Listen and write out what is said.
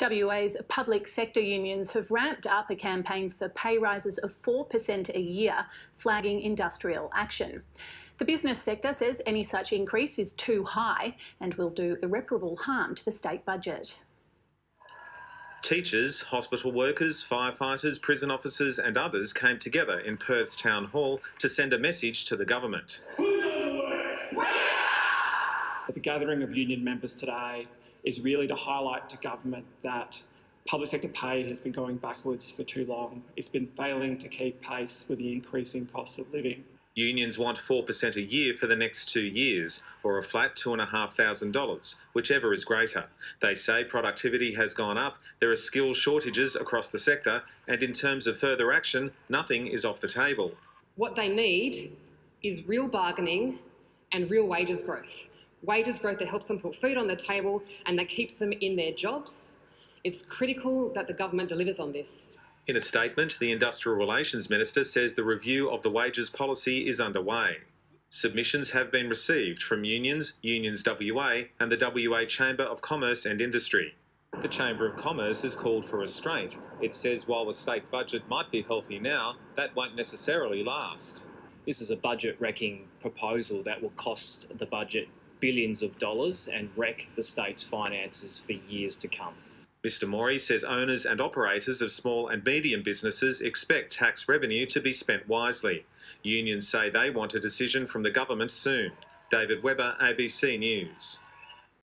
WA's public sector unions have ramped up a campaign for pay rises of 4% a year, flagging industrial action. The business sector says any such increase is too high and will do irreparable harm to the state budget. Teachers, hospital workers, firefighters, prison officers, and others came together in Perth's Town Hall to send a message to the government. At The gathering of union members today is really to highlight to government that public sector pay has been going backwards for too long. It's been failing to keep pace with the increasing cost of living. Unions want 4% a year for the next two years, or a flat $2,500, whichever is greater. They say productivity has gone up, there are skill shortages across the sector, and in terms of further action, nothing is off the table. What they need is real bargaining and real wages growth. Wages growth that helps them put food on the table and that keeps them in their jobs. It's critical that the government delivers on this. In a statement, the Industrial Relations Minister says the review of the wages policy is underway. Submissions have been received from unions, Unions WA, and the WA Chamber of Commerce and Industry. The Chamber of Commerce has called for restraint. It says while the state budget might be healthy now, that won't necessarily last. This is a budget wrecking proposal that will cost the budget billions of dollars and wreck the state's finances for years to come. Mr Morey says owners and operators of small and medium businesses expect tax revenue to be spent wisely. Unions say they want a decision from the government soon. David Weber, ABC News.